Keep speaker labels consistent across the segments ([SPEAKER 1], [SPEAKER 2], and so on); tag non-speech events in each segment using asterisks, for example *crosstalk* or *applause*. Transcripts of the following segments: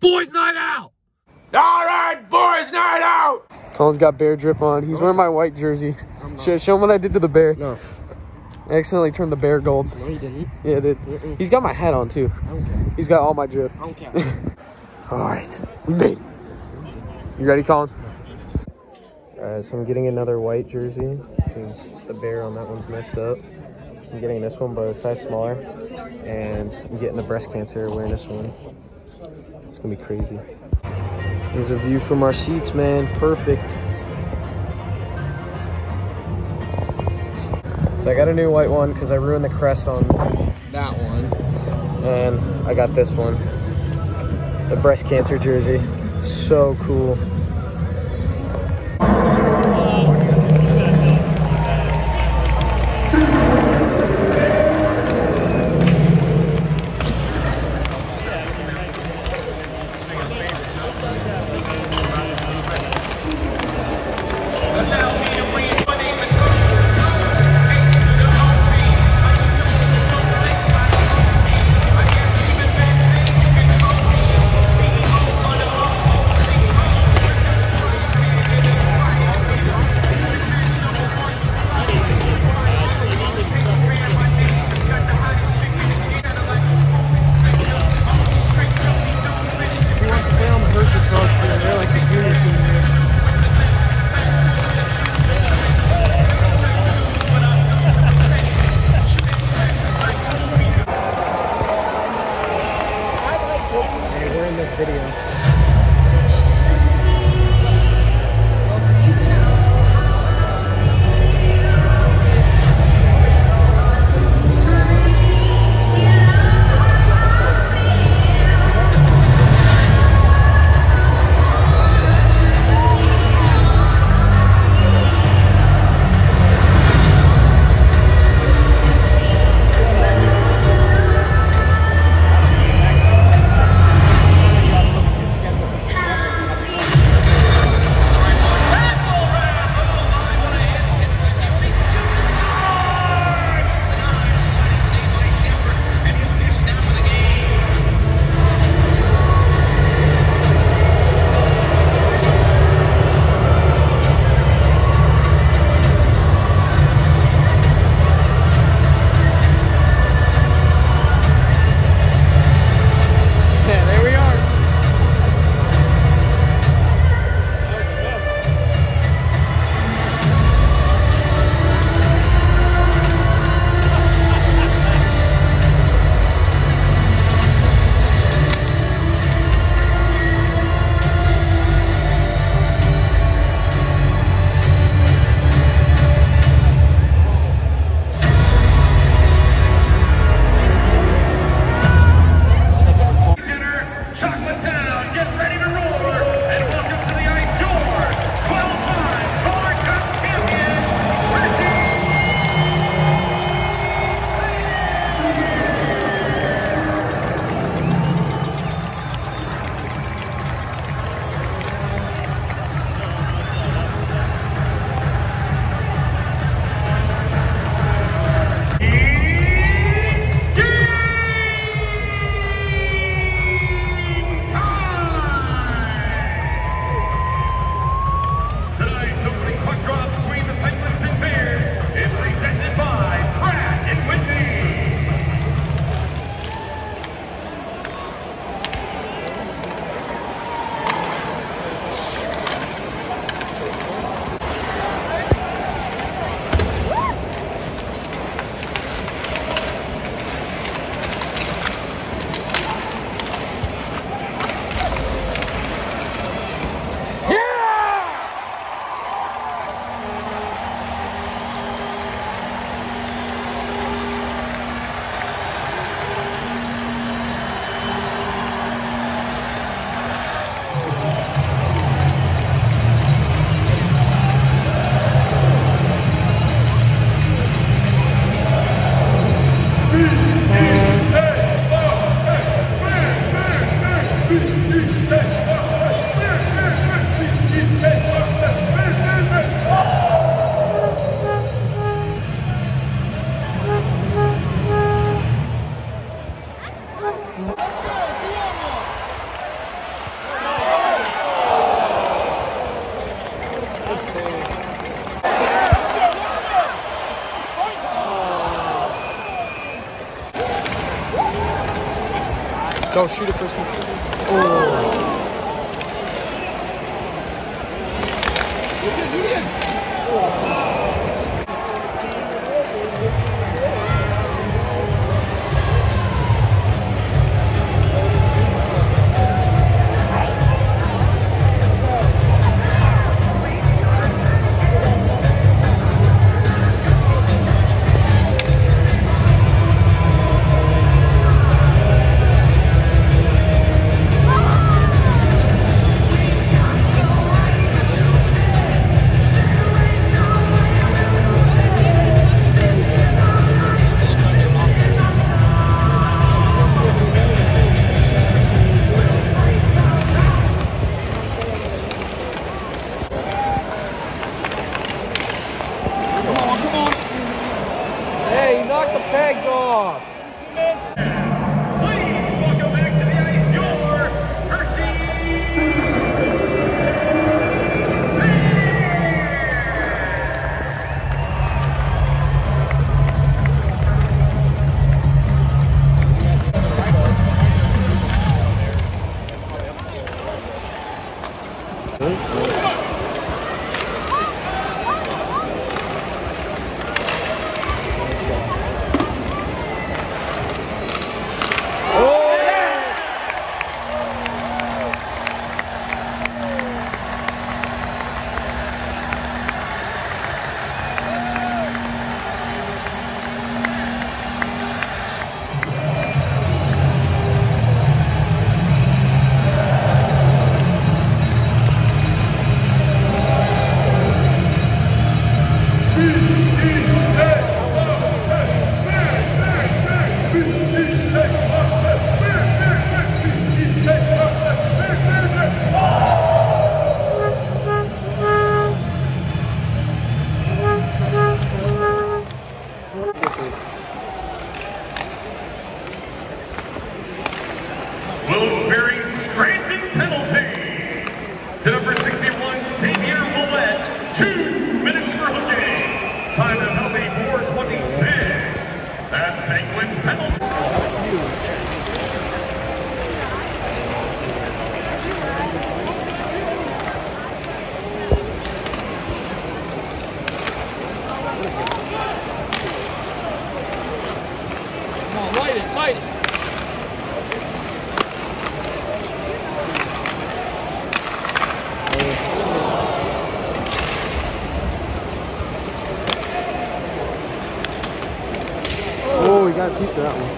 [SPEAKER 1] Boys night out!
[SPEAKER 2] All right, boys, night out.
[SPEAKER 3] Colin's got bear drip on. He's wearing my white jersey. Show, show him what I did to the bear.
[SPEAKER 2] No,
[SPEAKER 3] I accidentally turned the bear gold.
[SPEAKER 2] no, you didn't.
[SPEAKER 3] Yeah, I did. He's got my hat on too.
[SPEAKER 2] I don't care.
[SPEAKER 3] He's got all my drip.
[SPEAKER 2] I don't care. *laughs*
[SPEAKER 3] All right, we made it. You ready, Colin? All right, so I'm getting another white jersey because the bear on that one's messed up. I'm getting this one, but a size smaller, and I'm getting the breast cancer awareness one. It's gonna be crazy. There's a view from our seats, man. Perfect. So I got a new white one because I ruined the crest on that one, and I got this one the breast cancer jersey. So cool. Don't shoot it first one. that one.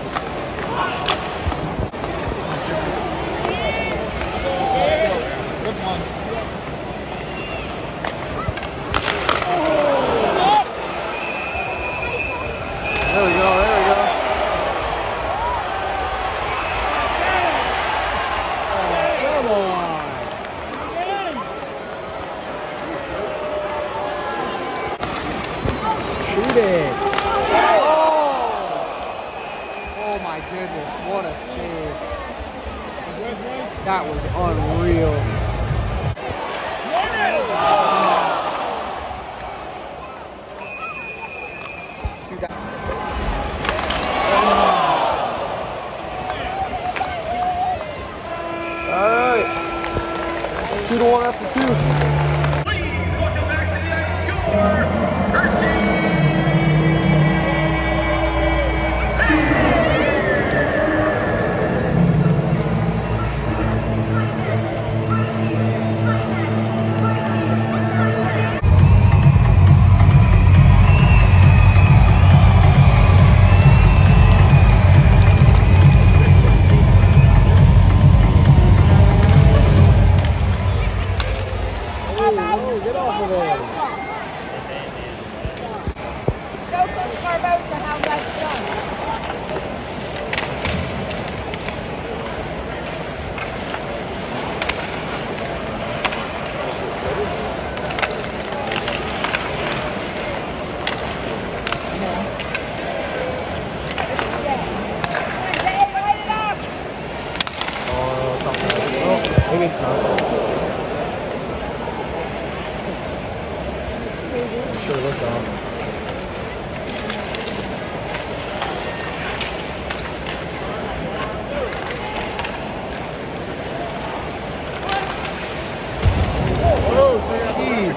[SPEAKER 3] minutes now. Sure, look down. Jeez.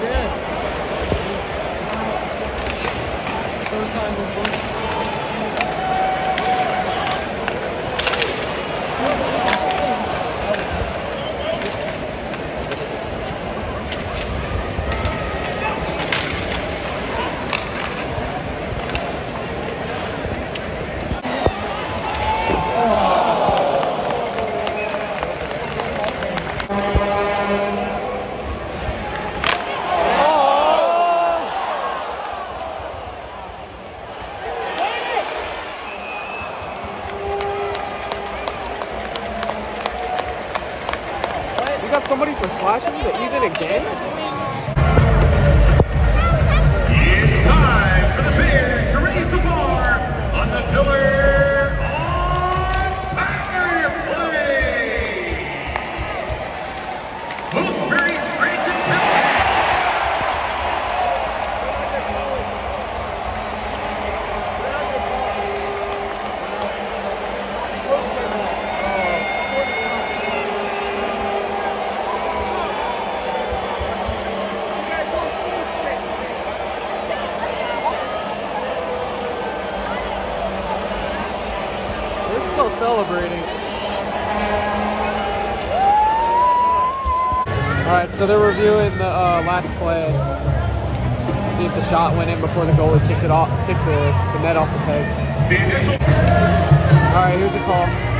[SPEAKER 3] Third somebody for slashing the even again?
[SPEAKER 4] It's time for the Bears to raise the bar on the
[SPEAKER 3] celebrating. All right, so they're reviewing the uh, last play. See if the shot went in before the goalie kicked it off, kicked the, the net off the peg. All right, here's a call.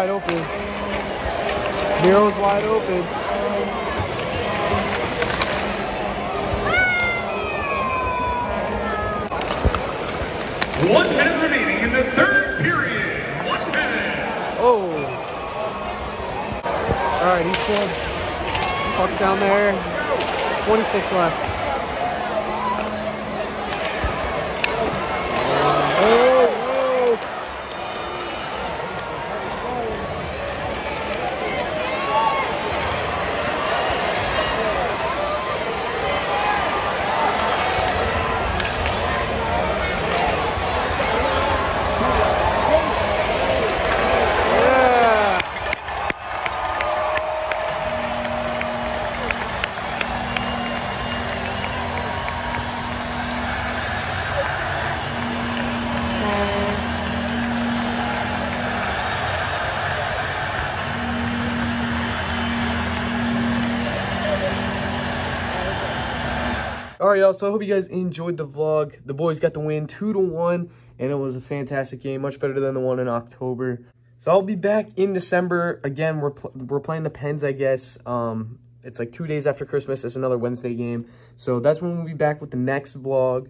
[SPEAKER 3] Wide open. Nero's wide open.
[SPEAKER 4] one minute remaining in the third period. One minute.
[SPEAKER 3] Oh. All right, he's good. Puck's down there. 26 left. Y'all. So I hope you guys enjoyed the vlog. The boys got the win two to one, and it was a fantastic game, much better than the one in October. So I'll be back in December again. We're pl we're playing the Pens, I guess. Um, it's like two days after Christmas. It's another Wednesday game, so that's when we'll be back with the next vlog.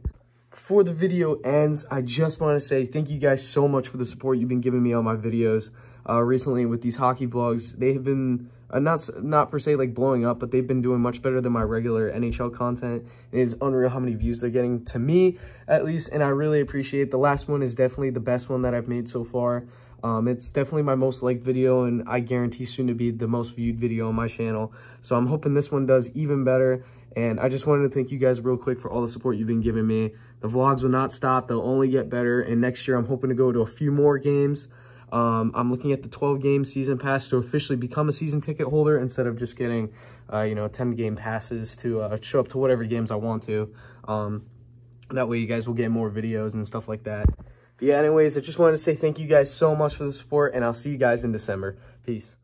[SPEAKER 3] Before the video ends, I just want to say thank you guys so much for the support you've been giving me on my videos. Uh, recently with these hockey vlogs. They have been uh, not not per se like blowing up, but they've been doing much better than my regular NHL content. It is unreal how many views they're getting to me, at least, and I really appreciate. The last one is definitely the best one that I've made so far. Um, it's definitely my most liked video, and I guarantee soon to be the most viewed video on my channel. So I'm hoping this one does even better. And I just wanted to thank you guys real quick for all the support you've been giving me. The vlogs will not stop. They'll only get better. And next year, I'm hoping to go to a few more games. Um, I'm looking at the 12 game season pass to officially become a season ticket holder instead of just getting, uh, you know, 10 game passes to uh, show up to whatever games I want to. Um, that way you guys will get more videos and stuff like that. But yeah, anyways, I just wanted to say thank you guys so much for the support and I'll see you guys in December. Peace.